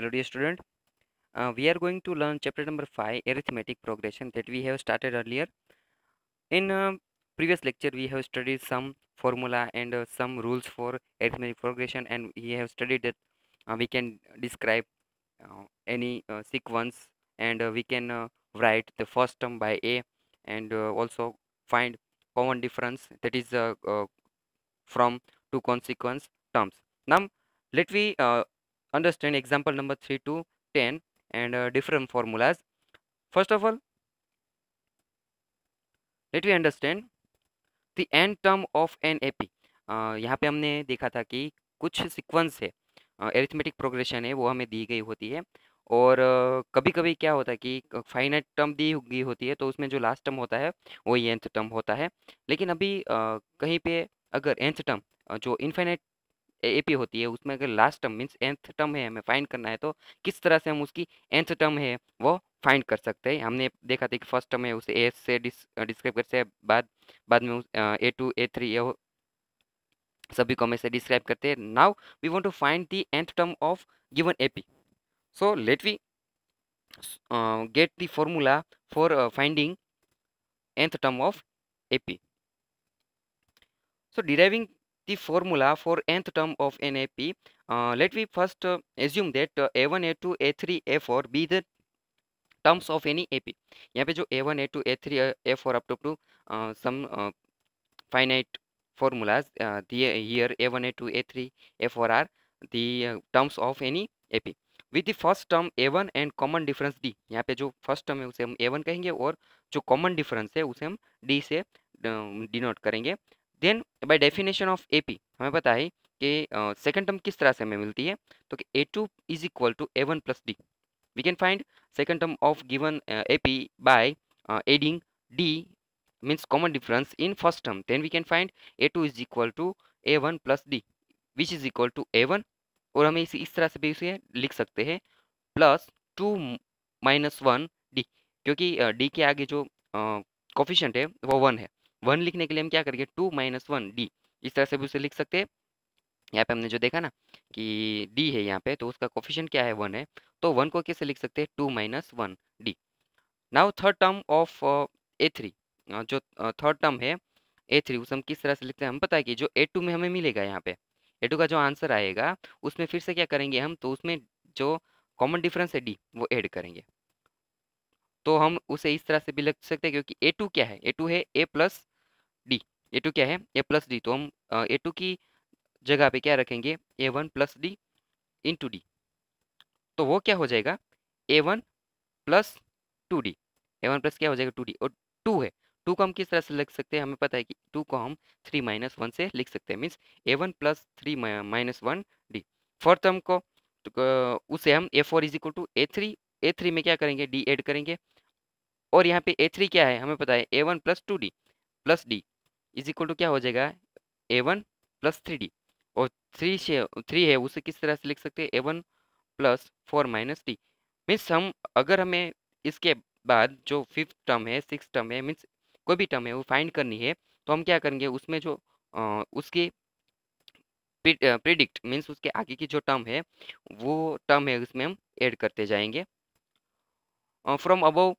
Hello, dear student. Uh, we are going to learn chapter number 5 arithmetic progression that we have started earlier. In uh, previous lecture, we have studied some formula and uh, some rules for arithmetic progression, and we have studied that uh, we can describe uh, any uh, sequence and we can write the first term by a and also find common difference that is from two consequence terms. Now, let we understand example number 3 to 10 and uh, different formulas. First of all, let we understand the n term of an AP. uh, यहाँ पे हमने देखा था कि कुछ sequence है arithmetic progression है वो हमें दी गई होती है और कभी कभी क्या होता है कि फाइनाइट टर्म दी गई होती है तो उसमें जो लास्ट टर्म होता है वही एंथ टर्म होता है लेकिन अभी अ, कहीं पे अगर एंथ टर्म जो इनफाइनाइट एपी होती है, उसमें अगर last term means nth term है, हमें फाइंड करना है तो किस तरह से हम उसकी एंथ टर्म है, वो फाइंड कर सकते हैं। हमने देखा था कि फ़र्स्ट टर्म है, उसे ए से डिस्क्राइब करते हैं, बाद बाद में ए टू ए थ्री ये सभी को हम ऐसे डिस्क्राइब करते हैं। Now we want to find the nth term of given AP so let we get the formula for finding nth term of AP. So deriving the formula for nth term of an AP, uh, let me first uh, assume that uh, A1, A2, A3, A4 be the terms of any AP. यहाँ पे जो A1, A2, A3, A4 up to, uh, some uh, finite formulas uh, the here A1, A2, A3, A4 are the uh, terms of any AP. The first term a one and common difference d यहाँ पे जो first term है उसे हम ए one कहेंगे और जो common difference है उसे हम डी से डिनोट करेंगे then by definition of A P हमें पता है कि सेकंड टर्म किस तरह से हमें मिलती है? तो कि a two is equal to a one plus d we can find second term of given A P by adding d means common difference in first term. Then we can find a2 is equal to a1 plus d, which is equal to a1 और हमें इसे, इस तरह से भी इसे लिख सकते हैं plus two minus one d क्योंकि डी के आगे जो कोफिशेंट है, वो वन है। वन लिखने के लिए हम क्या करेंगे? Two minus one d. इस तरह से भी उसे लिख सकते हैं। यहाँ पे हमने जो देखा ना कि डी है यहाँ पे तो उसका कोफिशेंट क्या है? वन है। तो वन को कैसे लिख सकते हैं? Two minus one d. Now third term of a three. जो थर्ड टर्म है, ए थ्री, उसे हम किस तरह से लिखते हैं? हम पता है कि जो ए टू में हमें मिलेगा यहाँ पे, ए टू का जो आंसर आएगा, उसमें फिर से क्या करेंगे हम? तो उसमें जो कॉमन डिफरेंस है डी, वो ऐड करेंगे। तो हम उसे इस तरह से भी लिख सकते हैं, क्योंकि ए टू क्या है? ए टू है ए प्लस ए टू क्या है? ए प्लस डी तो हम ए टू की जगह पे क्या रखेंगे? A one plus d into d तो वो क्या हो जाएगा? A one plus two d a one plus क्या हो जाएगा? टू डी और टू है। टू को हम किस तरह से लिख सकते हैं? हमें पता है कि टू को हम थ्री माइनस वन से लिख सकते हैं। Means a one plus three minus one d fourth term को उसे हम a four is equal to a three a three में क्या करेंगे? डी एड करेंगे। और यहाँ पे ए थ्री क्या है? हमें पता है a one plus two d plus d is equal to क्या हो जाएगा? A one plus three d. और थ्री से थ्री है उसे किस तरह से लिख सकते हैं? A one plus four minus d. Means हम अगर हमें इसके बाद जो फिफ्थ टर्म है सिक्स टर्म है मीन्स कोई भी टर्म है वो फाइंड करनी है तो हम क्या करेंगे? उसमें जो आ, उसके प्रिडिक्ट मीन्स उसके आगे की जो टर्म है वो टर्म है उसमें हम ऐड करते जाएँगे। From above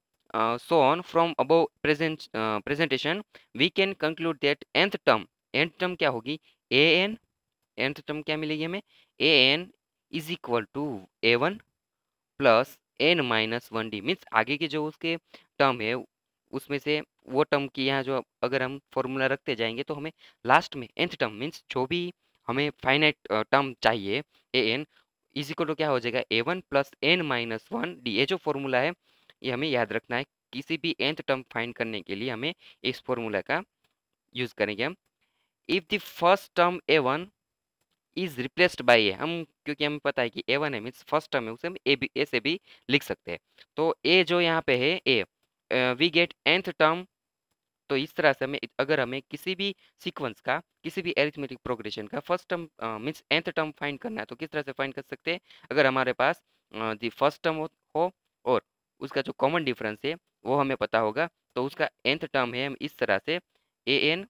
so on. From above present uh, presentation we can conclude that nth term. Nth term क्या होगी? A n. Nth term क्या मिलेगी हमें? A n is equal to a one plus n minus one d means आगे के जो उसके term है उसमें से वो टर्म की यहाँ जो अगर हम फॉर्मूला रखते जाएँगे तो हमें लास्ट में nth टर्म मीन्स जो भी हमें फाइनाइट टर्म चाहिए a n is equal to क्या हो जाएगा? A one plus n minus one d ये जो फॉर्मूला है ये हमें याद रखना है, किसी भी एंथ टर्म फाइंड करने के लिए हमें इस फॉर्मूला का यूज़ करेंगे हम। If the first term a one is replaced by a हम, क्योंकि हमें पता है कि ए वन है मीन्स फ़र्स्ट टर्म है, उसे हम ए बी ए से भी लिख सकते हैं। तो ए जो यहाँ पे है a we get nth term तो इस तरह से हमें, अगर हमें किसी भी सीक्वेंस का, किसी भी एरिथमेटिक प्रोग्रेशन का first term means nth term find करना है तो किस तरह से फाइंड कर सकते हैं? अगर हमारे पास द फ़र्स्ट टर्म हो और उसका जो कॉमन डिफरेंस है, वो हमें पता होगा। तो उसका एंथ टर्म है हम इस तरह से a n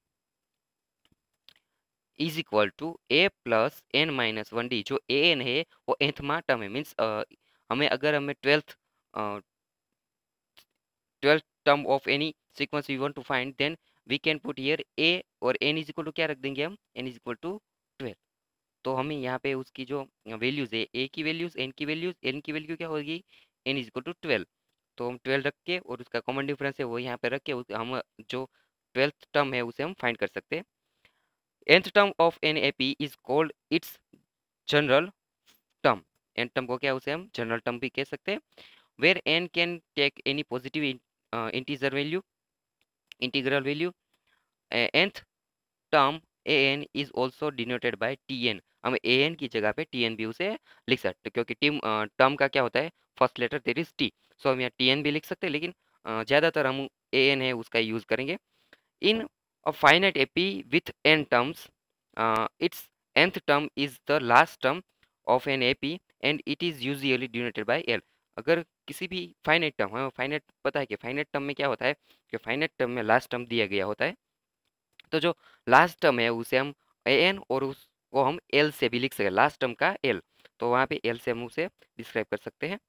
is equal to a plus n minus one d जो ए एन है, वो एंथमा टर्म है। मीन्स हमें अगर हमें twelfth twelfth term of any sequence we want to find then we can put here a और n is equal to क्या रख देंगे हम? N is equal to twelve तो हमें यहाँ पे उसकी जो वैल्यूज़ है ए की वैल्यूज़ एन की वैल्यूज़ एन की वैल्यू क्या होगी? N is equal to twelve तो हम ट्वेल्थ रख के और उसका कॉमन डिफरेंस है वो यहाँ पे रख के हम जो ट्वेल्थ टर्म है उसे हम फाइंड कर सकते हैं। Nth term of an A P is called its general term nth term को क्या उसे हम जनरल टर्म भी कह सकते हैं। Where n can take any positive integer value integral value nth term a n is also denoted by t n हम ए N की जगह पे टी एन भी उसे लिख सकते क्योंकि टर्म uh, का क्या होता है? First letter there is t so हम यहाँ tn भी लिख सकते हैं लेकिन ज़्यादातर हम an है उसका यूज़ करेंगे इन a finite AP with n terms, uh, its nth term is the last term of an AP and it is usually denoted by L. अगर किसी भी फाइनाइट टर्म हमें फाइनाइट पता है कि फाइनाइट टर्म में क्या होता है कि फाइनाइट टर्म में लास्ट टर्म दिया गया होता है तो जो लास्ट टर्म है उसे हम ए एन और उसको हम एल से भी लिख सकते हैं लास्ट टर्म का एल तो वहाँ पे एल से हम उसे डिस्क्राइब कर सकते हैं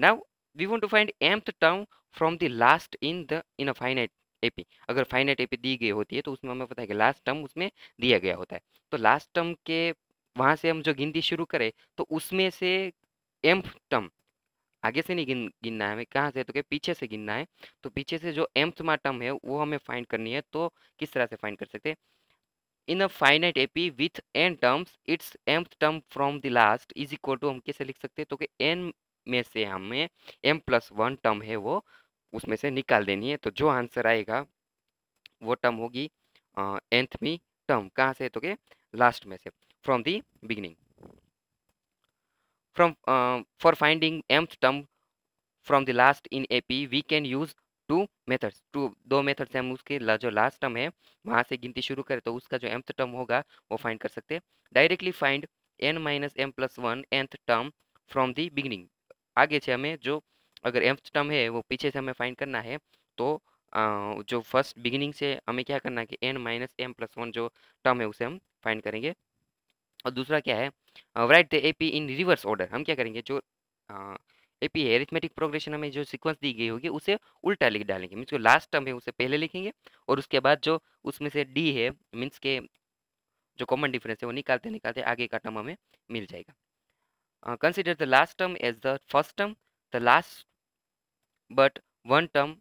now we want to find mth term from the last in the in a finite AP अगर फाइनाइट एपी दी गई होती है तो उसमें हमें पता है कि लास्ट टर्म उसमें दिया गया होता है। तो लास्ट टर्म के वहाँ से हम जो गिनती शुरू करें तो उसमें से एम टर्म आगे से नहीं गिन, गिनना है हमें, कहाँ से? तो क्या पीछे से गिनना है। तो पीछे से जो एम्थ मा टर्म है, वो हमें फाइंड करनी है तो किस तरह से फाइंड कर सकते हैं? In a finite AP with n terms its mth term from the last is equal to हम कैसे लिख सकते हैं? तो कि एन में से हमें एम प्लस वन टर्म है वो उसमें से निकाल देनी है। तो जो आंसर आएगा, वो टर्म होगी एंथमी टर्म कहाँ से तो के लास्ट में से। From the beginning from for finding mth term from the last in A P we can use two methods two दो मेथड से हम उसके जो लास्ट टर्म है, वहाँ से गिनती शुरू करें तो उसका जो एम्थ टर्म होगा, वो फाइंड कर सकते हैं। Directly find n minus m plus one nth term from the beginning आगे से हमें जो अगर एम्थ टर्म है वो पीछे से हमें फाइंड करना है तो आ, जो फ़र्स्ट बिगिनिंग से हमें क्या करना है कि n minus m plus one जो टर्म है उसे हम फाइंड करेंगे। और दूसरा क्या है right the A P in reverse order हम क्या करेंगे जो ए पी है एरिथमेटिक प्रोग्रेशन हमें जो सीक्वेंस दी गई होगी उसे उल्टा लिख डालेंगे मीन्स जो लास्ट टर्म है उसे पहले लिखेंगे और उसके बाद जो उसमें से डी है मीन्स के जो कॉमन डिफरेंस है वो निकालते निकालते आगे का टर्म हमें मिल जाएगा। Uh, consider the last term as the first term the last but one term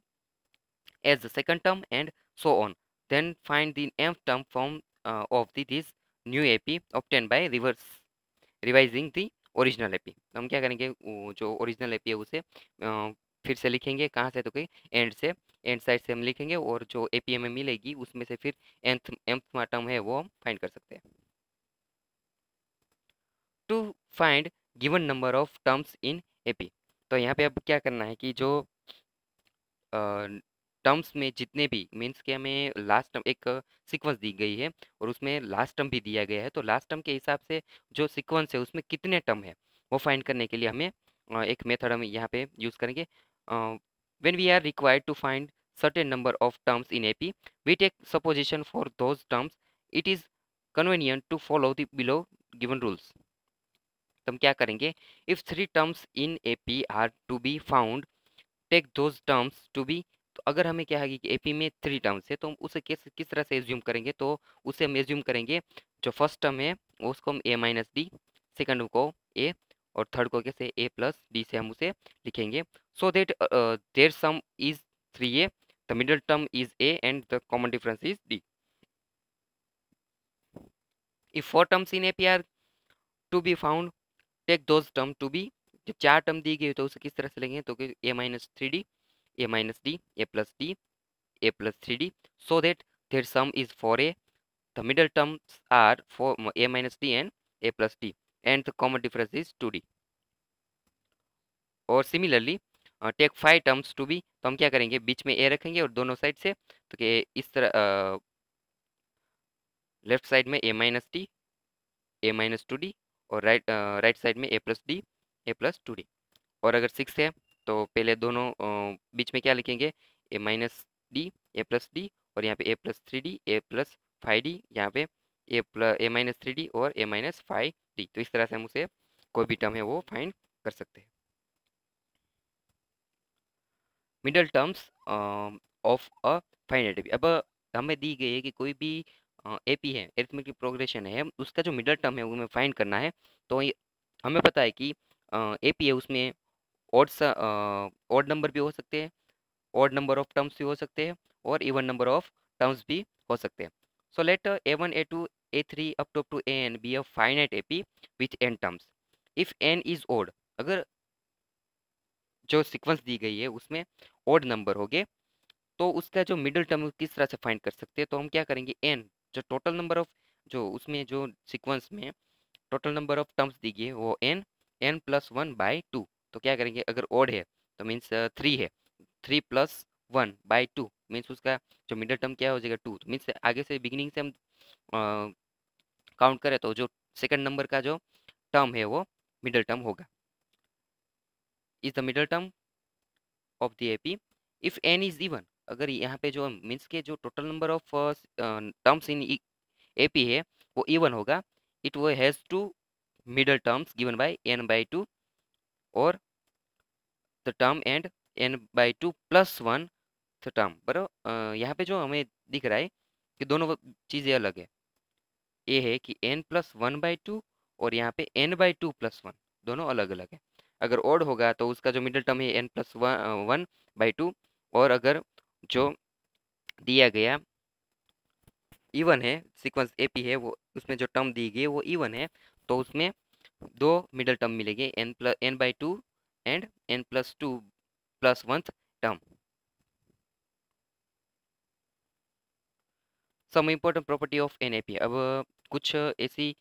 as the second term and so on then find the nth term from uh, of the this new ap obtained by reverse revising the original AP हम क्या करेंगे जो original A P है उसे फिर से लिखेंगे कहाँ से तो कहीं एंड से एंड साइड से हम लिखेंगे और जो एपी हमें मिलेगी उसमें से फिर एंथ एंथ टर्म है वो हम फाइंड कर सकते हैं to find given number of terms in AP तो यहाँ पे अब क्या करना है कि जो टर्म्स में जितने भी मीन्स के हमें लास्ट टर्म एक सीक्वेंस दी गई है और उसमें लास्ट टर्म भी दिया गया है तो लास्ट टर्म के हिसाब से जो सीक्वेंस है उसमें कितने टर्म है वो फाइंड करने के लिए हमें एक मेथड हम यहाँ पे यूज़ करेंगे when we are required to find certain number of terms in AP, we take supposition for those terms. It is convenient to follow the below given rules. तो हम क्या करेंगे? If three terms in A P are to be found take those terms to be तो अगर हमें क्या है कि ए पी में थ्री टर्म्स है तो हम उसे किस किस तरह से एज्यूम करेंगे? तो उसे हम एज्यूम करेंगे, जो फ़र्स्ट टर्म है, उसको हम ए माइनस डी सेकेंड को ए और थर्ड को कैसे? ए प्लस डी से हम उसे लिखेंगे। So that their sum is three a the middle term is a and the common difference is d if four terms in APR to be found take those term to be जब चार term दी गई तो उसे किस तरह से लेंगे? तो a minus three d a minus d a plus d a plus three d so that their sum is four a the middle terms are for a minus d and a plus d and the common difference is two d और similarly take five terms to be तो हम क्या करेंगे? बीच में ए रखेंगे और दोनों side से तो कि इस तरह लेफ़्ट साइड में a minus d a minus two d और राइट राइट साइड में a plus d a plus two d और अगर सिक्स है तो पहले दोनों बीच में क्या लिखेंगे? A minus d a plus d और यहाँ पे a plus three d a plus five d यहाँ पे a plus a minus three d और ए माइनस फाइव डी तो इस तरह से हम उसे कोई भी टर्म है वो फाइंड कर सकते हैं। Middle terms of a finite अब हमें दी गई है कि कोई भी एपी है एरिथमेटिक प्रोग्रेशन है, उसका जो मिडल टर्म है, वो हमें फाइंड करना है। तो हमें पता है कि एपी है, उसमें ऑड सा ऑड नंबर भी हो सकते हैं ऑड नंबर ऑफ़ टर्म्स भी हो सकते हैं और इवन नंबर ऑफ़ टर्म्स भी हो सकते हैं। So let a one a two a three up to to a n be a finite P with n terms if n is odd अगर जो सीक्वेंस दी गई है, उसमें ओड नंबर हो गए तो उसका जो मिडिल टर्म किस तरह से फाइंड कर सकते हैं? तो हम क्या करेंगे? एन जो टोटल नंबर ऑफ़ जो उसमें जो सीक्वेंस में टोटल नंबर ऑफ़ टर्म्स दी गई है, वो n n plus one by two तो क्या करेंगे? अगर ओड है तो मीन्स थ्री है। Three plus one by two means उसका जो मिडल टर्म क्या हो जाएगा? टू तो मीन्स आगे से बिगिनिंग से हम काउंट करें तो जो सेकंड नंबर का जो टर्म है, वो मिडल टर्म होगा। Is the middle term of the AP if n is even अगर यहाँ पे जो मीन्स के जो total number of terms in a, P है, वो इवन होगा। इट वो has two middle terms given by n by two और the term and n by two plus one the term. बराबर यहाँ पे जो हमें दिख रहा है कि दोनों चीज़ें अलग है। ये है कि n plus one by two और यहाँ पे n by two plus one, दोनों अलग अलग है। अगर ओड होगा तो उसका जो मिडिल टर्म है n plus one by two और अगर जो दिया गया इवन है सीक्वेंस एपी है, वो उसमें जो टर्म दी गई वो इवन है तो उसमें दो मिडल टर्म मिलेंगे n plus n by two and n plus two plus one term some important property of an AP अब कुछ ऐसी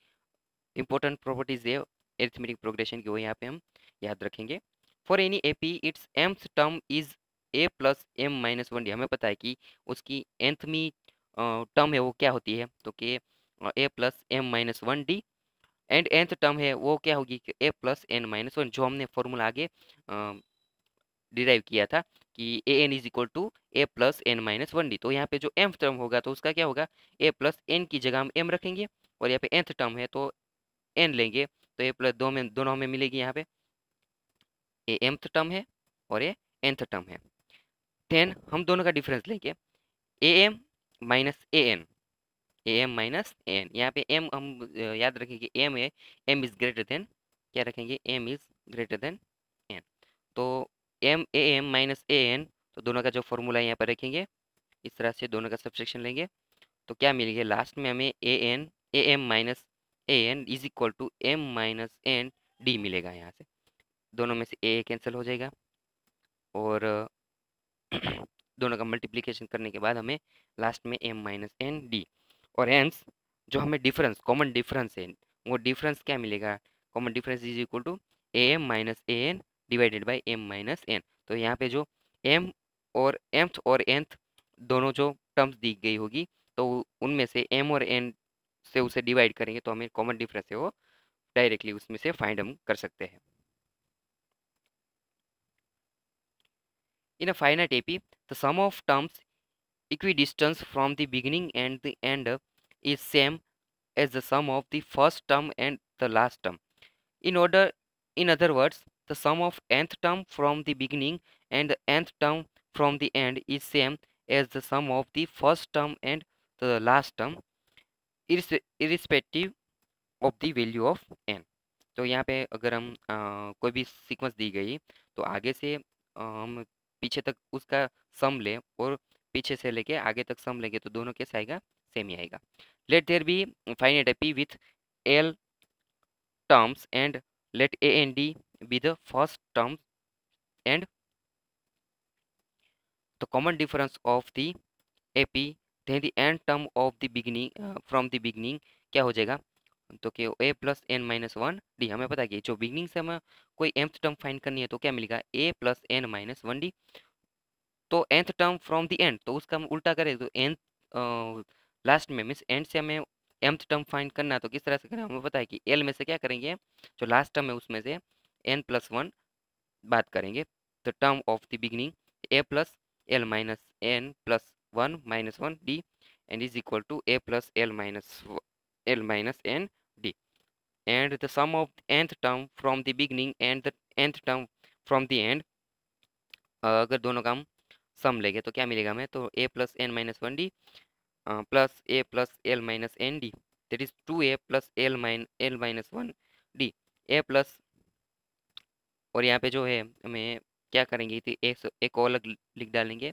इम्पोर्टेंट प्रॉपर्टीज़ है एरिथमेटिक प्रोग्रेशन की वो यहाँ पे हम याद रखेंगे. For any A P its mth term is a plus m minus one d हमें पता है कि उसकी एंथमी टर्म है वो क्या होती है? तो कि a plus m minus one d and nth term है वो क्या होगी कि a plus n minus one जो हमने फॉर्मूला आगे डिराइव किया था कि a n is equal to a plus n minus one d तो यहाँ पे जो एम टर्म होगा तो उसका क्या होगा? ए प्लस एन की जगह हम एम रखेंगे और यहाँ पे एंथ टर्म है तो एन लेंगे। तो ए प्लस दो में, दोनों में मिलेगी यहाँ पे। ए एम्थ टर्म है और ए एंथ टर्म है। देन हम दोनों का डिफरेंस लेंगे। A m minus a n a m minus a n यहाँ पे एम हम याद रखेंगे एम है एम इज़ ग्रेटर देन क्या रखेंगे? M is greater than n तो m a m minus a n तो दोनों का जो फॉर्मूला यहाँ पर रखेंगे, इस तरह से दोनों का सब्सट्रैक्शन लेंगे। तो क्या मिलेगा? लास्ट में हमें a n a m minus a n is equal to m minus n d मिलेगा यहाँ से। दोनों में से ए कैंसिल हो जाएगा। और दोनों का मल्टीप्लिकेशन करने के बाद हमें लास्ट में एम माइनस एन डी और एंस जो हमें डिफरेंस कॉमन डिफरेंस है, वो डिफरेंस क्या मिलेगा? Common difference is equal to a m minus a n divided by m minus n तो यहाँ पे जो एम और एम्थ और एंथ दोनों जो टर्म्स दी गई होगी तो उनमें से एम और एन से उसे डिवाइड करेंगे तो हमें कॉमन डिफरेंस है वो डायरेक्टली उसमें से फाइंड हम कर सकते हैं। In a finite AP, the sum of terms equidistant from the beginning and the end is same as the sum of the first term and the last term. In order, in other words, the sum of nth term from the beginning and the nth term from the end is same as the sum of the first term and the last term irrespective of the value of n. तो यहाँ पे अगर हम आ, कोई भी sequence दी गई तो आगे से आ, हम पीछे तक उसका सम ले और पीछे से लेके आगे तक सम लेंगे तो दोनों कैसे आएगा? सेम ही आएगा। Let there be finite P with l terms and let a and d be the first terms and the common difference of the A P the end term of the beginning uh, from the क्या हो जाएगा? तो कि a plus n minus one d हमें पता है कि जो बिगनिंग से हमें कोई एंथ टर्म फाइंड करनी है तो क्या मिलेगा? A plus n minus one d तो nth term from the end तो उसका हम उल्टा करें तो एंथ लास्ट में मीन्स एंड से हमें एंथ टर्म फाइंड करना है तो किस तरह से करें? हमें पता है कि एल में से क्या करेंगे? जो लास्ट टर्म है उसमें से एन प्लस वन बात करेंगे। The term of the beginning a plus l minus n plus one minus one d end is equal to a plus l minus l minus n d. And the sum of nth term from the beginning and the nth term from the end अगर दोनों का हम सम लेंगे तो क्या मिलेगा हमें? तो a plus n minus one d plus a plus l minus n d that is two a plus l minus l minus one d a plus और यहाँ पे जो है, हमें क्या करेंगे? तो एक एक और अलग लिख डालेंगे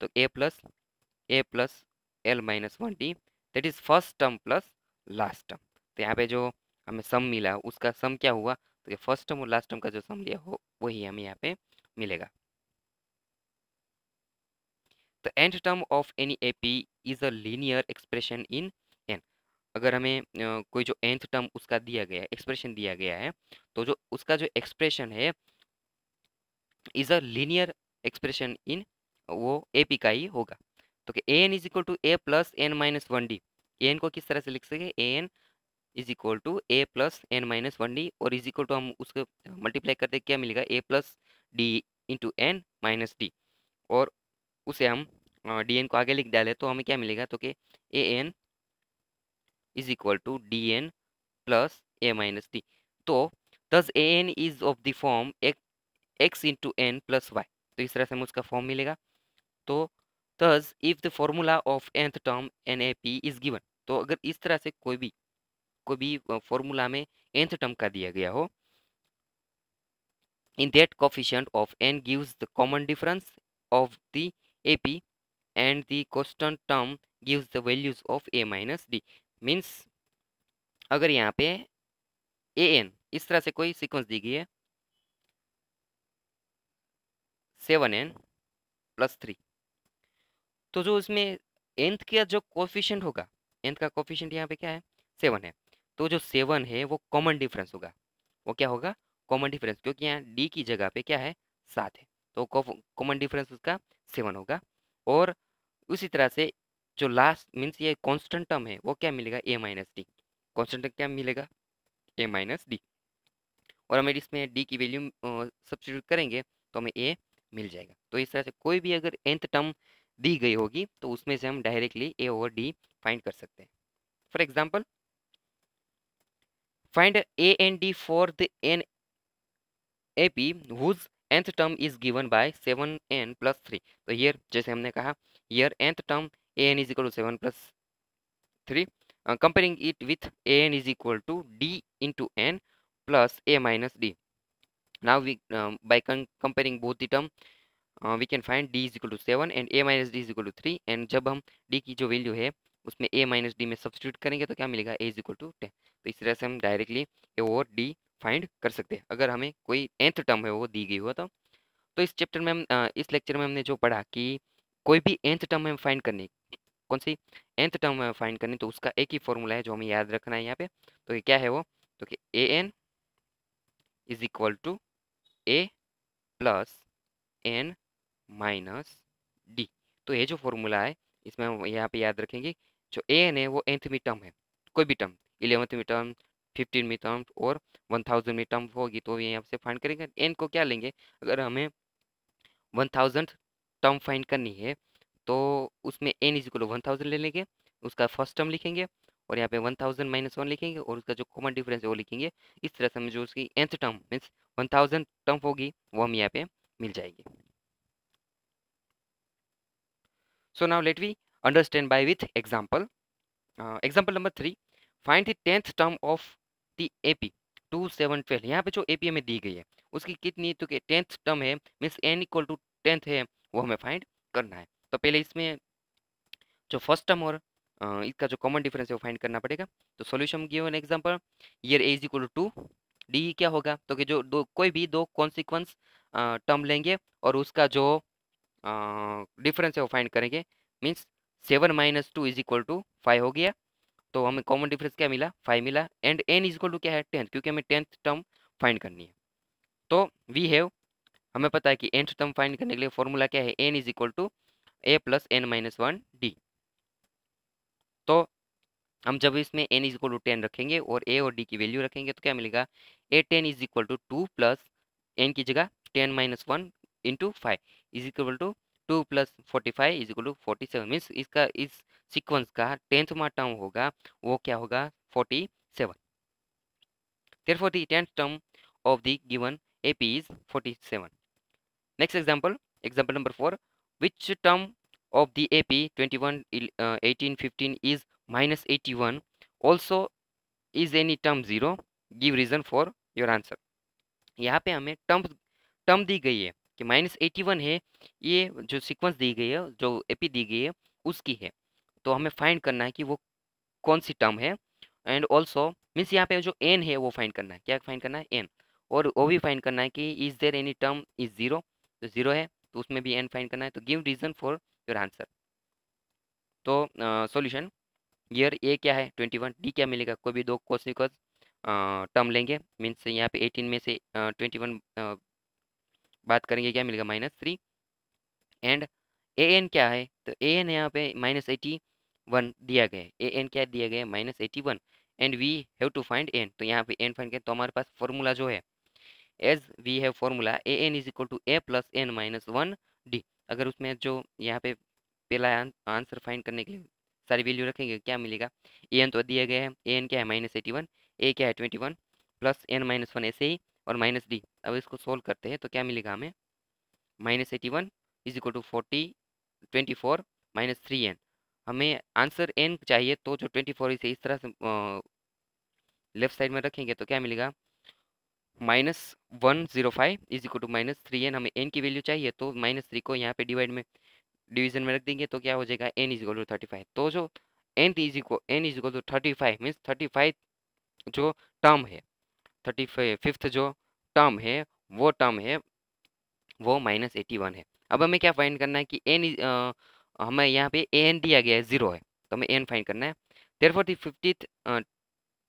तो a plus a plus l minus one d that is first term plus last term तो यहाँ पे जो हमें सम मिला, उसका सम क्या हुआ? तो ये फ़र्स्ट टर्म और लास्ट टर्म का जो सम लिया हो, वही हमें यहाँ पे मिलेगा। The end term of any A P is a linear expression in n अगर हमें कोई जो एंथ टर्म उसका दिया गया एक्सप्रेशन दिया गया है तो जो उसका जो एक्सप्रेशन है is a linear expression in वो ए पी का ही होगा। तो a n is equal to a plus n minus one d a n को किस तरह से लिख सके? A n is equal to a plus n minus one d और इज़ इक्वल टू हम उसको मल्टीप्लाई करते क्या मिलेगा? A plus d into n minus d और उसे हम डी एन को आगे लिख डालें तो हमें क्या मिलेगा? तो कि a n is equal to d n plus a minus d तो thus a n is of the form x into n plus y तो इस तरह से हमें उसका फॉर्म मिलेगा। तो thus if the formula of nth term an A P is given तो अगर इस तरह से कोई भी को भी फॉर्मूला में एंथ टर्म का दिया गया हो। In that coefficient of n gives the common difference of the A P and the constant term gives the values of a minus d means अगर यहाँ पे ए एन इस तरह से कोई सीक्वेंस दी गई है। सेवन एन प्लस थ्री तो जो उसमें एंथ का जो कोफिशियंट होगा एंथ का कोफिशियंट यहाँ पे क्या है? सेवन है तो जो सेवन है, वो कॉमन डिफरेंस होगा। वो क्या होगा? कॉमन डिफरेंस क्योंकि यहाँ डी की जगह पे क्या है? सात है। तो कॉमन डिफरेंस उसका सेवन होगा। और उसी तरह से जो लास्ट मीन्स ये कॉन्स्टेंट टर्म है, वो क्या मिलेगा? ए माइनस डी कॉन्स्टेंट क्या मिलेगा? ए माइनस डी और हमें इसमें डी की वैल्यू सब्सिट्यूट करेंगे तो हमें ए मिल जाएगा। तो इस तरह से कोई भी अगर एंथ टर्म दी गई होगी तो उसमें से हम directly a over d find कर सकते हैं। For example a and d for the an A P whose nth is given by seven n plus three तो ईयर जैसे हमने कहा here nth a n is equal to seven plus three comparing it with a n is equal to d into n plus a minus d now we um, by comparing both the term uh, we can find d is equal to 7 and a minus d is equal to 3 and जब हम d की जो value है उसमें ए minus D में substitute करेंगे तो क्या मिलेगा? A is equal to ten तो इस तरह से हम डायरेक्टली ए और d फाइंड कर सकते हैं। अगर हमें कोई एंथ टर्म है, वो दी गई हुआ तो तो इस चैप्टर में हम इस लेक्चर में हमने जो पढ़ा कि कोई भी एंथ टर्म में फाइंड करनी, कौन सी? एंथ टर्म में फाइंड करनी तो उसका एक ही फॉर्मूला है जो हमें याद रखना है यहाँ पे। तो ये क्या है वो? तो कि a n is equal to a plus n minus d तो ये जो फॉर्मूला है, इसमें हम यहाँ पे याद रखेंगे जो ए एन है वो एंथ एंथमी टर्म है, कोई भी टर्म इलेवंथ में टर्म फिफ्टीन में टर्म और वन थाउज़ेंड में टर्म होगी तो ये यहाँ से फाइंड करेंगे। एन को क्या लेंगे? अगर हमें वन थाउज़ेंड टर्म फाइंड करनी है तो उसमें n is equal one thousand ले लेंगे, उसका फ़र्स्ट टर्म लिखेंगे और यहाँ पे वन थाउज़ेंड माइनस वन लिखेंगे और उसका जो कॉमन डिफरेंस है वो लिखेंगे। इस तरह से हमें जो उसकी nth term means one thousand term होगी, वो हम यहाँ पे मिल जाएगी। So now let we understand by with example example number three find the tenth term of the AP two seven twelve यहाँ पे जो एपी हमें दी गई है, उसकी कितनी तो टेंथ टर्म है means n equal to tenth है, वो हमें फाइंड करना है। तो पहले इसमें जो फ़र्स्ट टर्म और इसका जो कॉमन डिफरेंस है, वो फाइंड करना पड़ेगा। तो solution given example here a is equal to d क्या होगा? तो कि जो दो, कोई भी दो कॉन्सिक्वेंस टर्म लेंगे और उसका जो डिफरेंस है, वो फाइंड करेंगे। Means seven minus two is equal to five हो गया। तो हमें कॉमन डिफरेंस क्या मिला? फाइव मिला। And n is equal to क्या है? टेंथ, क्योंकि हमें टेंथ टर्म फाइंड करनी है। तो वी हैव हमें पता है कि एंथ टर्म फाइंड करने के लिए फॉर्मूला क्या है? N is equal to a plus n minus one d तो हम जब इसमें n is equal to ten रखेंगे और ए और डी की वैल्यू रखेंगे तो क्या मिलेगा? A ten is equal to two plus n की जगह ten minus one into five is equal to two plus forty five is equal to forty seven means इसका इस सीक्वेंस का टेंथ मा टर्म होगा, वो क्या होगा? Forty seven. There for the tenth term of the given A P is forty seven next example example number four which term of the A P twenty one eighteen fifteen is minus eighty one also is any term zero give reason for your answer यहाँ पे हमें term term दी गई है। कि minus eighty one है, ये जो सीक्वेंस दी गई है, जो एपी दी गई है, उसकी है। तो हमें फाइंड करना है कि वो कौन सी टर्म है। एंड ऑल्सो मीन्स यहाँ पे जो एन है, वो फाइंड करना है। क्या फाइंड करना है? एन और वो भी फाइंड करना है कि is there any term is zero? तो ज़ीरो है तो उसमें भी एन फाइंड करना है। तो give reason for your answer. तो सॉल्यूशन। ईयर ए क्या है? Twenty one. डी क्या मिलेगा? कोई भी दो कोसिकस टर्म लेंगे। मीन्स यहाँ पे एटीन में से ट्वेंटी वन बात करेंगे क्या मिलेगा minus three? And a n क्या है? तो ए एन यहाँ पे माइनस एटी वन दिया गया है। ए एन क्या दिया गया है? Minus eighty one. And we have to find n. तो यहाँ पे एन फाइंड करें तो हमारे पास फॉर्मूला जो है, as we have formula a n is equal to a plus n minus one d. अगर उसमें जो यहाँ पे पहला आंसर फाइंड करने के लिए सारी वैल्यू रखेंगे, क्या मिलेगा? ए एन तो दिया गया है। ए एन क्या है? Minus eighty one. ए क्या है? Twenty one. Plus n minus one ऐसे ही। और माइनस डी अब इसको सोल्व करते हैं तो क्या मिलेगा हमें? Minus eighty one is equal to forty twenty four minus three n हमें आंसर एन चाहिए तो जो ट्वेंटी फोर इसे इस तरह से लेफ़्ट साइड में रखेंगे तो क्या मिलेगा? Minus one zero five is equal to minus three n हमें एन की वैल्यू चाहिए तो माइनस थ्री को यहाँ पे डिवाइड में डिवीज़न में रख देंगे तो क्या हो जाएगा? N is equal to thirty five तो जो n is equal n is equal to thirty five means thirty five जो टर्म है थर्टी फिफ्थ जो टर्म है, वो टर्म है, वो माइनस एटी वन है। अब हमें क्या फाइंड करना है कि एन हमें यहाँ पे ए एन दिया गया है ज़ीरो है तो हमें एन फाइंड करना है। There for the fifty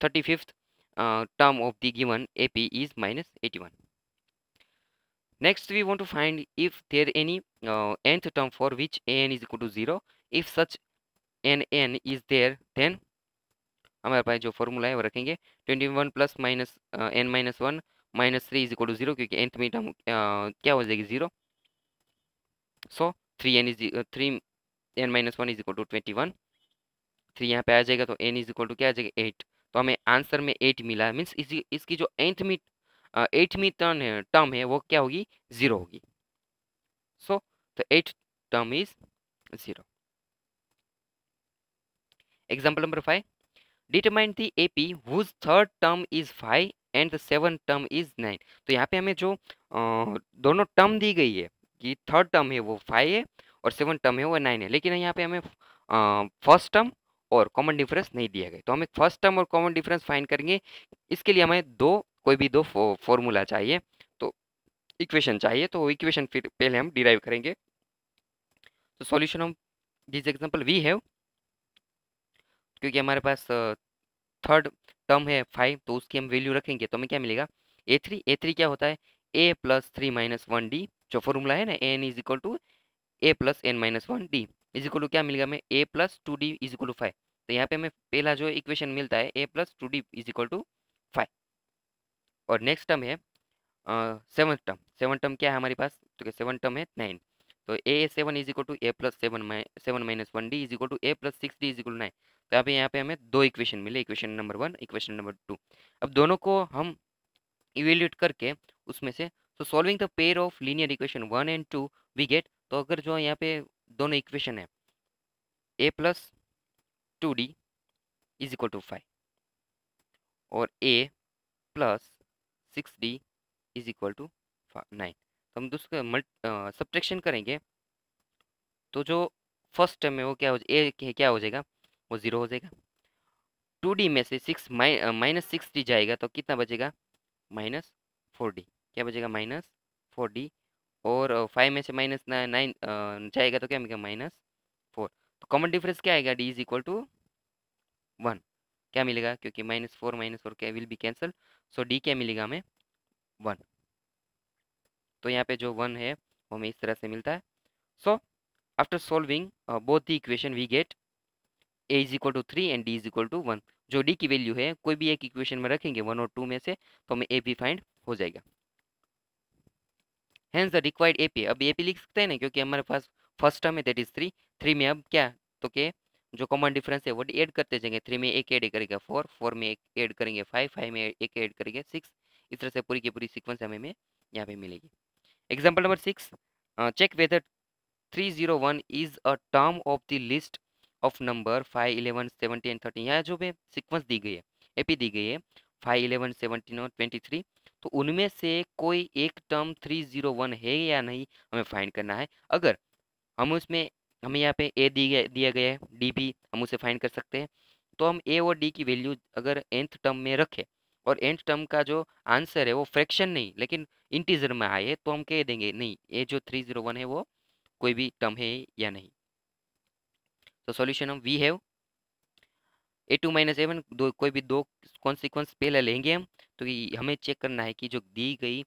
thirty fifth term of the given A P is minus eighty one next we want to find if there any nth term for which a n is equal to zero if such n n is there then हमारे पास जो formula है वो रखेंगे। 21 plus minus n minus one minus three is equal to zero क्योंकि nth में term क्या हो जाएगी zero so three n is three n minus one is equal to twenty one three यहाँ पे आ जाएगा तो एन इज़ इक्वल टू क्या आ जाएगा? एट तो हमें आंसर में एट मिला। मीन्स इसी, इसकी जो एंथ मी एटमी टर्म है टर्म है, वो क्या होगी? ज़ीरो होगी। So the eight term is zero example number five determine the A P whose third term is five and the seven term is nine तो यहाँ पे हमें जो आ, दोनों टर्म दी गई है कि थर्ड टर्म है वो फाइव है और सेवन टर्म है वो नाइन है। लेकिन यहाँ पे हमें फ़र्स्ट टर्म और कॉमन डिफरेंस नहीं दिया गया। तो हमें फ़र्स्ट टर्म और कॉमन डिफरेंस फाइंड करेंगे। इसके लिए हमें दो कोई भी दो फॉर्मूला चाहिए। तो इक्वेशन चाहिए तो इक्वेशन फिर पहले हम डिराइव करेंगे। तो solution of this example we have क्योंकि हमारे पास थर्ड टर्म है फाइव तो उसकी हम वैल्यू रखेंगे तो हमें क्या मिलेगा? ए थ्री ए थ्री क्या होता है? A plus three minus one d जो फॉर्मूला है ना n is equal to a plus n minus one d is equal to क्या मिलेगा हमें? A plus two d is equal to five तो यहाँ पे हमें पहला जो इक्वेशन मिलता है a plus two d is equal to five और नेक्स्ट टर्म है सेवन टर्म सेवन टर्म क्या है हमारे पास? तो क्या सेवन टर्म है? नाइन तो a seven is equal to a plus seven seven minus one d is equal to a plus six d is equal to nine तो यहाँ पे यहाँ पे हमें दो इक्वेशन मिले equation number one equation number two अब दोनों को हम इवेल्यूट करके उसमें से तो solving the pair of linear equation one and two we get तो अगर जो यहाँ पे दोनों इक्वेशन है a plus two d is equal to five और a plus six d is equal to nine तो हम दूसरे मल्ट सब्ट्रैक्शन करेंगे तो जो फ़र्स्ट टर्म है वो क्या हो ए क्या हो जाएगा? वो ज़ीरो हो जाएगा। टू डी में से सिक्स माइनस सिक्स डी जाएगा तो कितना बचेगा? माइनस फोर डी क्या बचेगा? माइनस फोर डी और फाइव में से माइनस नाइन जाएगा तो क्या मिलेगा माइनस फोर तो कॉमन डिफरेंस क्या आएगा? D is equal to one क्या मिलेगा? क्योंकि माइनस फोर माइनस फोर क्या will be cancel so d क्या मिलेगा हमें? वन तो यहाँ पे जो वन है, वो हमें इस तरह से मिलता है। So after solving both the equation we get a is equal to three and d is equal to one जो डी की वैल्यू है, कोई भी एक इक्वेशन में रखेंगे वन और टू में से तो हमें ए पी फाइंड हो जाएगा। Hence the required A P अब ए पी लिख सकते हैं ना, क्योंकि हमारे पास फ़र्स्ट टर्म है दैट इज़ थ्री थ्री में अब क्या? तो के जो कॉमन डिफरेंस है, वो ऐड करते जाएँगे। थ्री में एक ऐड करेंगे फोर फोर में एक ऐड करेंगे फाइव फाइव में एक ऐड करेंगे सिक्स इस तरह से पूरी की पूरी सीक्वेंस हमें यहाँ पे मिलेगी। Example number six check whether three zero one is a term of the list of number five eleven seventeen and thirteen यहाँ जो भी सिक्वेंस दी गई है एपी दी गई है फाइव इलेवन सेवनटीन और ट्वेंटी थ्री तो उनमें से कोई एक टर्म थ्री ज़ीरो वन है या नहीं, हमें फाइंड करना है। अगर हम उसमें, हमें यहाँ पे ए दी गया, दिया गया है डी भी हम उसे फाइंड कर सकते हैं। तो हम ए और डी की वैल्यू अगर एंथ टर्म में रखें, और एंथ टर्म का जो आंसर है वो फ्रैक्शन नहीं, लेकिन इंटीजर में आए तो हम कह देंगे, नहीं, ये जो थ्री ज़ीरो वन है वो कोई भी टर्म है या नहीं। तो सॉल्यूशन हम we have a two minus a one दो, कोई भी दो कॉन्सिक्वेंस पहले लेंगे हम. तो हमें चेक करना है कि जो दी गई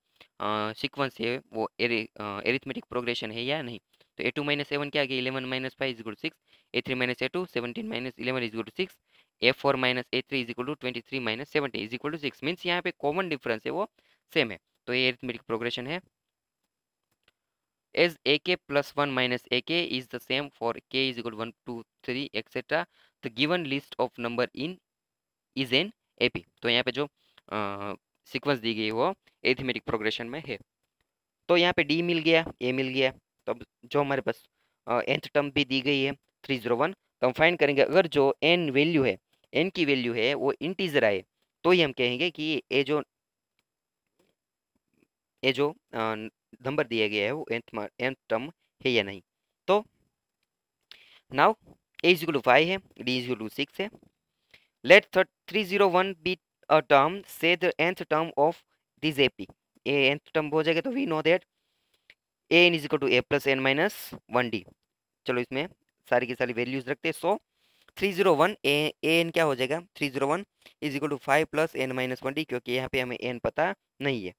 सीक्वेंस है, वो एरिथमेटिक प्रोग्रेशन है या नहीं. तो ए टू माइनस सेवन क्या गया? Eleven minus five is good six a three minus a two seventeen minus eleven is good six a four minus a three is equal to twenty three minus seventeen is equal to six means यहाँ पे common difference है वो same है. तो ये arithmetic progression है. As ak plus 1 minus ak is the same for k is equal to 1 2 3 etc the given list of number in, is an ap तो यहाँ पे जो सीक्वेंस दी गई वो एथमेटिक प्रोग्रेशन में है। तो यहाँ पे डी मिल गया ए मिल गया। तो अब जो हमारे पास एंथ टर्म भी दी गई है थ्री ज़ीरो वन तो हम फाइंड करेंगे, अगर जो एन वैल्यू है एन की वैल्यू है, वो इंटीजर आए तो ही हम कहेंगे कि ये जो ये जो नंबर दिया गया है, वो एंथ टर्म है या नहीं। तो now a is to five है डी इज़ टू सिक्स है। Let three zero one be a term से the nth term of this A P a nth term हो जाएगा तो we know that a n is to a plus n minus one d चलो इसमें सारी की सारी वैल्यूज़ रखते हैं। So three zero one a n क्या हो जाएगा? Three zero one is equal to five plus n minus one d क्योंकि यहाँ पे हमें एन पता नहीं है।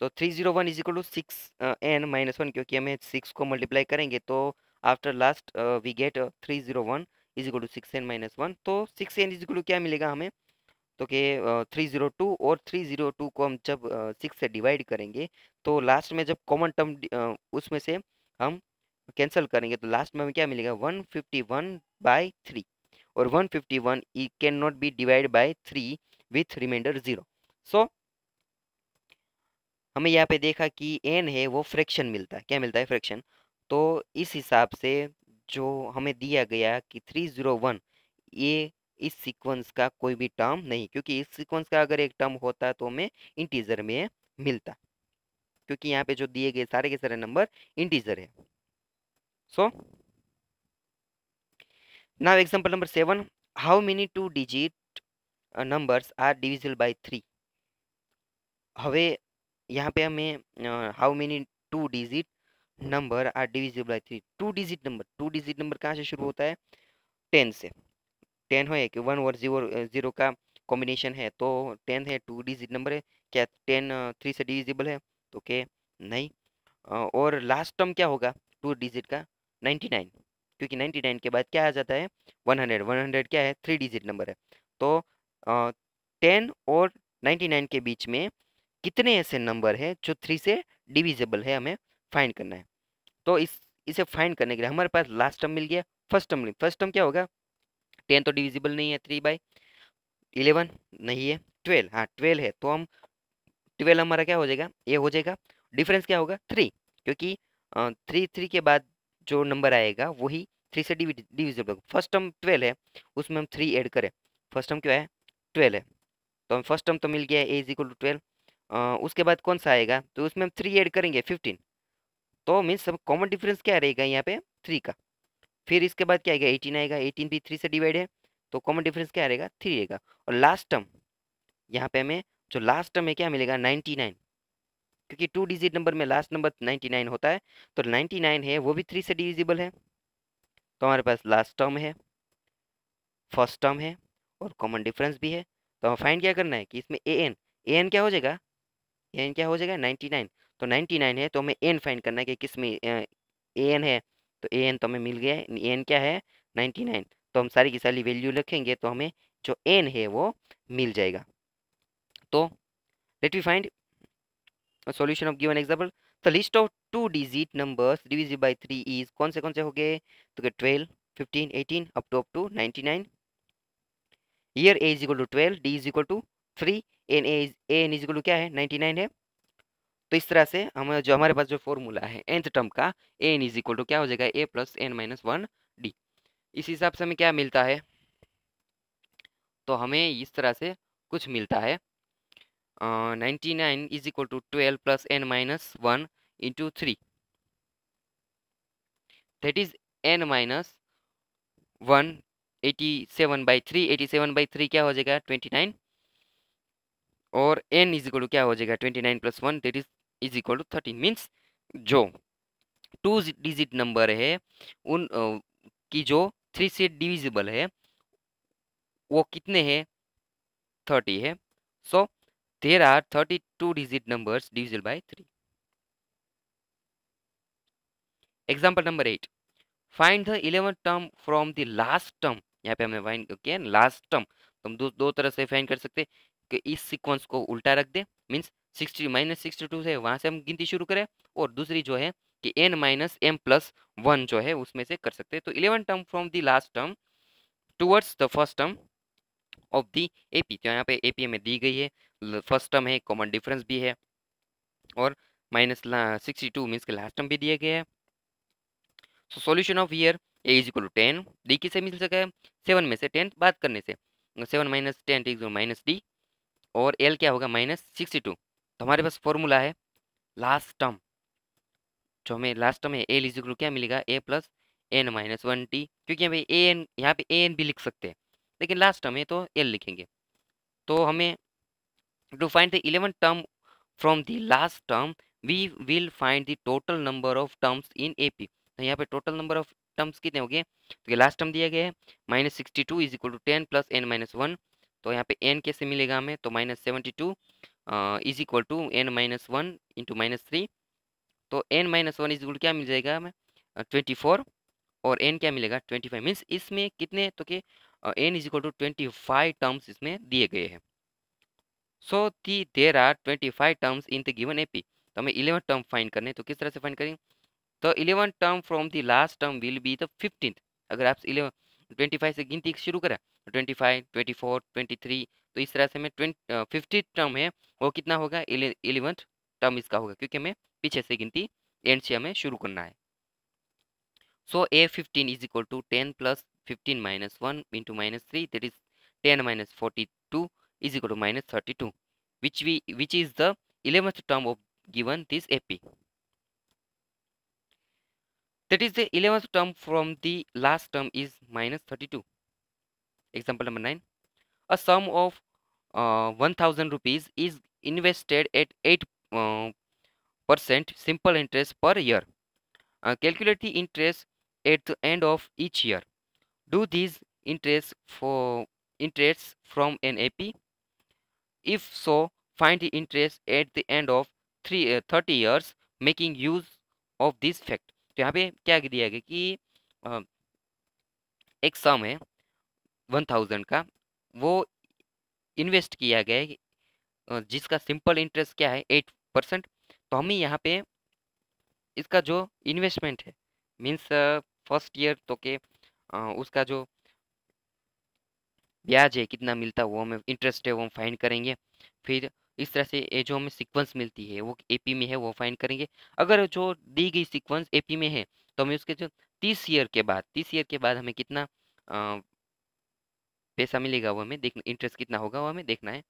तो three zero one is equal to six n minus one क्योंकि हमें सिक्स को मल्टीप्लाई करेंगे तो after last we get three zero one is equal to six n minus one तो six n is equal to क्या मिलेगा हमें? तो कि थ्री ज़ीरो टू और थ्री ज़ीरो टू को हम जब सिक्स uh, से डिवाइड करेंगे तो लास्ट में जब कॉमन टर्म uh, उसमें से हम कैंसिल करेंगे तो लास्ट में हमें क्या मिलेगा? One fifty one by three और one fifty one E can not be divide by three with remainder zero so हमें यहाँ पे देखा कि एन है, वो फ्रैक्शन मिलता है। क्या मिलता है फ्रैक्शन? तो इस हिसाब से जो हमें दिया गया कि थ्री ज़ीरो वन ये इस सीक्वेंस का कोई भी टर्म नहीं, क्योंकि इस सीक्वेंस का अगर एक टर्म होता तो हमें इंटीजर में मिलता, क्योंकि यहाँ पे जो दिए गए सारे के सारे नंबर इंटीजर है। So now example number seven how many two digit numbers are divisible by three here यहाँ पे हमें how many two digit number are divisible by three two digit number two digit number कहाँ से शुरू होता है? Ten से। Ten हो कि वन और ज़ीरो ज़ीरो का कॉम्बिनेशन है तो टेन है टू डिजिट नंबर है, क्या टेन थ्री से डिविजिबल है? तो के नहीं। और लास्ट टर्म क्या होगा? टू डिजिट का नाइन्टी नाइन क्योंकि नाइन्टी नाइन के बाद क्या आ जाता है? वन हंड्रेड वन हंड्रेड क्या है? थ्री डिजिट नंबर है। तो टेन और नाइन्टी नाइन के बीच में कितने ऐसे नंबर हैं जो थ्री से डिविजिबल है हमें फाइंड करना है? तो इस, इसे फाइंड करने के लिए हमारे पास लास्ट टर्म मिल गया, फ़र्स्ट टर्म फ़र्स्ट टर्म क्या होगा? टेन तो डिविजिबल नहीं है, थ्री बाई इलेवन नहीं है, ट्वेल्व हाँ ट्वेल्व है तो हम ट्वेल्व हमारा क्या हो जाएगा? ये हो जाएगा। डिफरेंस क्या होगा? थ्री, क्योंकि थ्री थ्री के बाद जो नंबर आएगा वही थ्री से डिविजिबल फ़र्स्ट टर्म ट्वेल्व है, उसमें हम थ्री ऐड करें। फ़र्स्ट टर्म क्या है? ट्वेल्व है। तो हम फ़र्स्ट टर्म तो मिल गया, a is equal to twelve. उसके बाद कौन सा आएगा? तो उसमें हम थ्री ऐड करेंगे फिफ्टीन तो मीन्स सब कॉमन डिफरेंस क्या रहेगा यहाँ पे? थ्री का. फिर इसके बाद क्या आएगा? एटीन आएगा. एटीन भी थ्री से डिवाइड है तो कॉमन डिफरेंस क्या रहेगा? थ्री रहेगा. और लास्ट टर्म यहाँ पे हमें जो लास्ट टर्म है क्या मिलेगा? नाइन्टी नाइन क्योंकि टू डिजिट नंबर में लास्ट नंबर नाइन्टी नाइन होता है तो नाइन्टी नाइन है, वो भी थ्री से डिविजिबल है. तो हमारे पास लास्ट टर्म है फ़र्स्ट टर्म है और कॉमन डिफरेंस भी है. तो हमें फाइंड क्या करना है कि इसमें ए एन ए एन क्या हो जाएगा? एन क्या हो जाएगा? नाइन्टी नाइन तो नाइन्टी नाइन है तो हमें एन फाइन करना है कि किसमें ए एन है। तो ए एन तो हमें मिल गया है। एन क्या है? नाइन्टी नाइन तो हम सारी की सारी वैल्यू रखेंगे तो हमें जो एन है वो मिल जाएगा। तो let we find solution of given example the list of two digit numbers divisible by three is कौन से कौन से हो गए? तो क्या twelve fifteen eighteen up to up to ninety nine here a is equal to twelve d is equal to three n a n is equal to क्या है? नाइन्टी नाइन है। तो इस तरह से हम, जो हमारे पास जो फॉर्मूला है एंथ टर्म का एन इज़ इक्वल टू क्या हो जाएगा? A plus n minus one d इस हिसाब से हमें क्या मिलता है? तो हमें इस तरह से कुछ मिलता है। Ninety nine is equal to twelve plus n minus one into three that is n minus one eighty seven by three eighty seven by three क्या हो जाएगा? ट्वेंटी नाइन और एन इज़ इक्वल टू क्या हो जाएगा? Twenty nine plus one that is is equal to thirteen means जो two digit number है, उन की जो थ्री से डिविजिबल है, वो कितने हैं? थर्टी है। So there are thirty two digit numbers divisible by three example number eight find the eleven term from the last term यहाँ पे हमने फाइंड किया लास्ट टर्म तो हम दो दो तरह से फाइंड कर सकते कि इस सीक्वेंस को उल्टा रख दे means sixty minus sixty two से वहाँ से हम गिनती शुरू करें और दूसरी जो है कि n minus m plus one जो है उसमें से कर सकते हैं। तो eleven term from the last term towards the first term of the AP तो यहाँ पे एपी में दी गई है। फ़र्स्ट टर्म है कॉमन डिफरेंस भी है और माइनस सिक्सटी टू मीन्स के लास्ट टर्म भी दिए गए हैं। So solution of here a is equal to ten d किसे मिल सका है? सेवन में से टेन बात करने से। Seven minus ten is minus d और एल क्या होगा? माइनस सिक्सटी टू तो हमारे पास फॉर्मूला है लास्ट टर्म जो हमें लास्ट टर्म है एल इज़ इक्वल क्या मिलेगा? A plus n minus one d क्योंकि हमें ए एन यहाँ पे ए एन भी लिख सकते हैं। लेकिन लास्ट टर्म है तो एल लिखेंगे। तो हमें to find the eleven term from the last term we will find the total number of terms in A P तो यहाँ पे टोटल नंबर ऑफ़ टर्म्स कितने हो गए? तो लास्ट टर्म दिया गया है। Minus sixty two is equal to ten plus n minus one तो यहाँ पे एन कैसे मिलेगा हमें? तो minus seventy two is equal to n minus one into minus three तो n minus one is equal क्या मिल जाएगा हमें? ट्वेंटी फोर और एन क्या मिलेगा? ट्वेंटी फाइव मीन्स इसमें कितने? तो कि n is equal to twenty five terms इसमें दिए गए हैं। So the there are twenty five terms in the given AP तो हमें इलेवन टर्म फाइंड करने तो किस तरह से फाइंड करेंगे? तो eleven term from the last term will be the fifteenth अगर आप इलेवन ट्वेंटी फाइव से गिनती शुरू करें twenty five twenty four twenty three तो इस तरह से मैं ट्वेंटी फिफ्टी टर्म है, वो कितना होगा? इलेवंथ टर्म इसका होगा, क्योंकि हमें पीछे से गिनती एंड से हमें शुरू करना है। So a fifteen is equal to ten plus fifteen minus one into minus three that is ten minus forty two is equal to minus thirty two which we which is the eleventh term of given this AP that is the 11th term from the last term is minus 32 example number nine a sum of one thousand rupees is invested at eight percent simple interest per year calculate the interest at the end of each year do these interest for interest from an A P if so find the interest at the end of three thirty years making use of this fact तो यहाँ पे क्या दिया गया कि एक sum है one thousand का, वो इन्वेस्ट किया गया है जिसका सिंपल इंटरेस्ट क्या है, एट परसेंट तो हमें यहाँ पे इसका जो इन्वेस्टमेंट है मीन्स फ़र्स्ट ईयर तो के उसका जो ब्याज है, कितना मिलता है, वो हमें इंटरेस्ट है, वो हम फाइंड करेंगे। फिर इस तरह से ये जो हमें सीक्वेंस मिलती है, वो एपी में है, वो फाइंड करेंगे। अगर जो दी गई सीक्वेंस एपी में है तो हमें उसके जो तीस ईयर के बाद, तीस ईयर के बाद हमें कितना पैसा मिलेगा वो हमें देखना इंटरेस्ट कितना होगा वो हमें देखना है।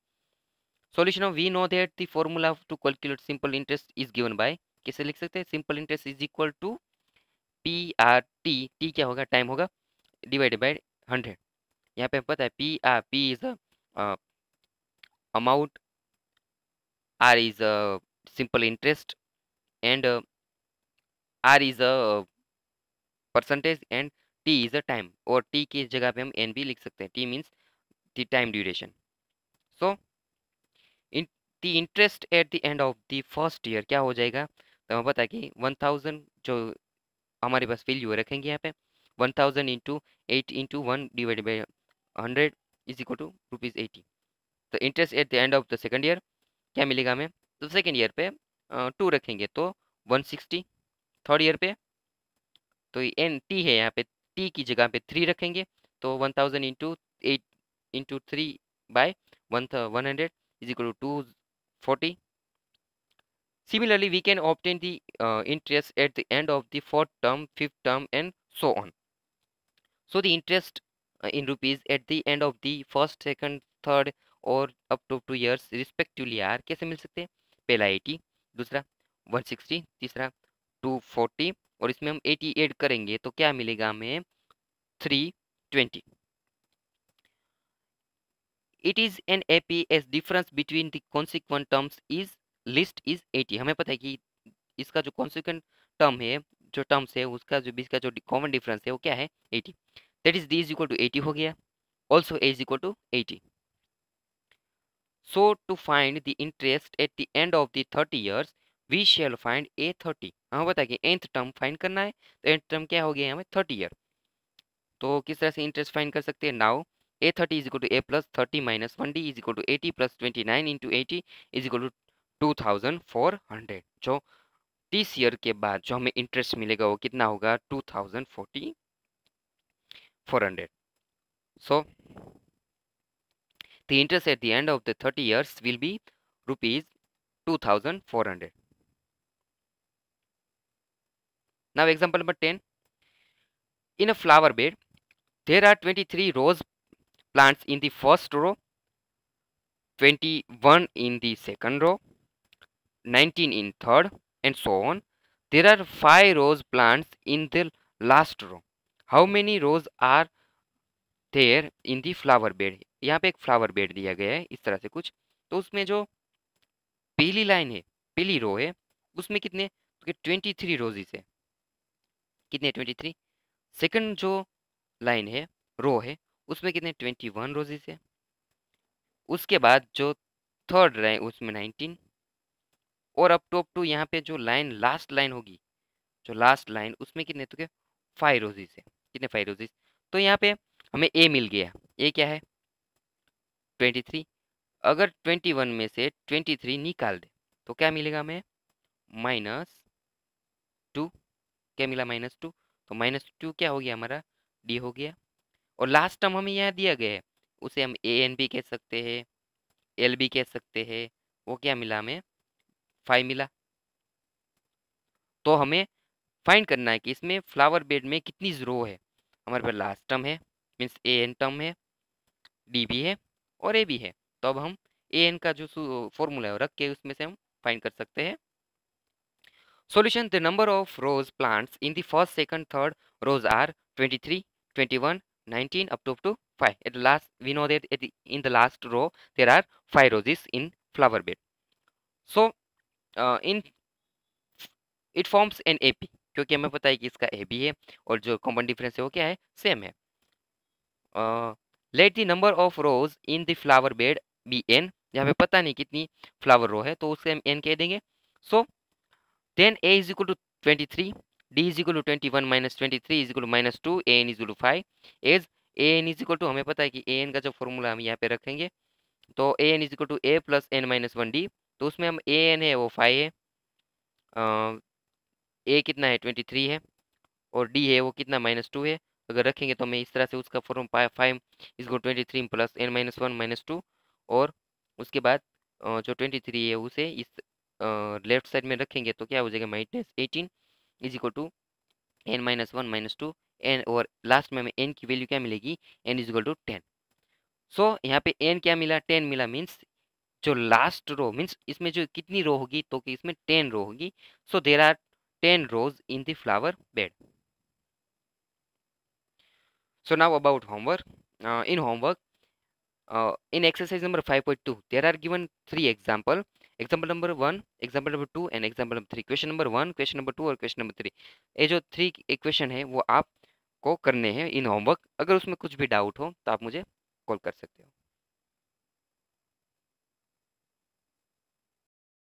Solution of we know that the formula to calculate simple interest is given by कैसे लिख सकते हैं? Simple interest is equal to p r t t क्या होगा? टाइम होगा डिवाइडेड बाय हंड्रेड यहाँ पे पता है p r p is amount r is a simple interest and uh, R is a percentage and is is time और T की इस जगह पे हम एन भी लिख सकते हैं। T means the time duration so in, the interest at the end of the first year क्या हो जाएगा? तो हमें पता है कि 1000 जो हमारे पास वैल्यू रखेंगे यहाँ पे one thousand into eight into one divide by hundred is equal to rupees eighty तो interest at the end of the second year क्या मिलेगा हमें? तो सेकेंड ईयर पे टू रखेंगे तो वन सिक्सटी थर्ड ईयर पे तो एन टी है यहाँ पे टी की जगह पे थ्री रखेंगे तो one thousand into eight into three by one one hundred is equal to forty similarly we can obtain the interest at the end of the fourth term fifth term and so on so the interest in rupees at the end of the first second third और up to two years respectively are कैसे मिल सकते हैं? पहला eighty दूसरा one sixty तीसरा 240 और इसमें हम एटी एड करेंगे तो क्या मिलेगा हमें? 320 it is an AP as difference between the consequent terms is list is eighty हमें पता है कि इसका जो कॉन्सिक्वेंट टर्म है, जो टर्म्स है, उसका जो बीच का जो कॉमन डिफरेंस है, वो क्या है? Eighty. That is d is equal to eighty हो गया। Also a is equal to eighty so to find the interest at the end of the thirty years we shall find a thirty हमें है कि nth term find करना है तो nth term क्या हो गया हमें? थर्टी ईयर तो किस तरह से इंटरेस्ट फाइंड कर सकते हैं? Now a thirty is equal to a plus thirty minus one d is equal to eighty plus twenty nine into eighty is equal to two thousand four hundred जो तीस year के बाद जो हमें interest मिलेगा वो कितना होगा? Two thousand forty four hundred so the interest at the end of the 30 years will be rupees 2400 now example number 10 in a flower bed there are 23 rose plants in the first row 21 in the second row 19 in third and so on. There are 5 rose plants in the last row. How many rows are there in the flower bed? यहाँ पे एक flower bed दिया गया है इस तरह से कुछ तो उसमें जो पहली लाइन है पहली रो है उसमें कितने तो ट्वेंटी थ्री रोजीज है कितने ट्वेंटी थ्री सेकेंड जो लाइन है रो है, उसमें कितने? ट्वेंटी वन रोजेज है। उसके बाद जो थर्ड लाइन उसमें नाइनटीन और अप टू अप टू यहाँ पे जो लाइन लास्ट लाइन होगी, जो लास्ट लाइन उसमें कितने? तो क्या? फाइव रोजेज है। कितने फाइव रोजेज तो यहाँ पे हमें ए मिल गया। ए क्या है? ट्वेंटी थ्री अगर ट्वेंटी वन में से ट्वेंटी थ्री निकाल दे तो क्या मिलेगा हमें? माइनस क्या मिला माइनस टू तो माइनस टू क्या हो गया हमारा? डी हो गया। और लास्ट टर्म हमें यहाँ दिया गया है, उसे हम ए एन बी कह सकते हैं एल बी कह सकते हैं, वो क्या मिला हमें? फाइव मिला। तो हमें फाइंड करना है कि इसमें फ्लावर बेड में कितनी रो है। हमारे पास लास्ट टर्म है मीन्स ए एन टर्म है डी भी है और ए भी है। तो अब हम ए एन का जो फॉर्मूला है रख के उसमें से हम फाइंड कर सकते हैं। Solution the number of rows plants in the first second third rows are 23 21 19 up to up to 5 at the last we know that the, in the last row there are 5 roses in flower bed so in it forms an A P क्योंकि हमें पता है कि इसका a b है और जो common difference है वो क्या है सेम है let the number of rows in the flower bed be n यहाँ पे पता नहीं कितनी फ्लावर रो है तो उससे हम एन कह देंगे so then is equal to twenty three d is equal to twenty one minus twenty three is equal to minus two a n is two five as a n is equal to हमें पता है कि ए n का जो formula हम यहाँ पे रखेंगे तो a n is equal to a plus n minus one d तो उसमें हम ए एन है, वो फाइव है ए कितना है ट्वेंटी थ्री है, और डी है, वो कितना माइनस टू है, अगर रखेंगे तो हमें इस तरह से उसका फॉर्म फाइव इसको twenty three plus n minus one minus two और उसके बाद जो ट्वेंटी थ्री है, उसे इस लेफ़्ट साइड में रखेंगे तो क्या हो जाएगा minus eighteen is equal to n minus one minus two n और लास्ट में हमें एन की वैल्यू क्या मिलेगी? N is equal to ten. So यहाँ पे एन क्या मिला? टेन मिला मीन्स जो लास्ट रो मीन्स इसमें जो कितनी रो होगी तो कि इसमें टेन रो होगी। So there are ten rows in the flower bed. so now about homework uh, in homework uh, in exercise number 5.2 there are given three example example number one example number two and example number three question number one question number two और question number three ये जो three question है, वो आपको करने हैं in homework अगर उसमें कुछ भी डाउट हो तो आप मुझे कॉल कर सकते हो।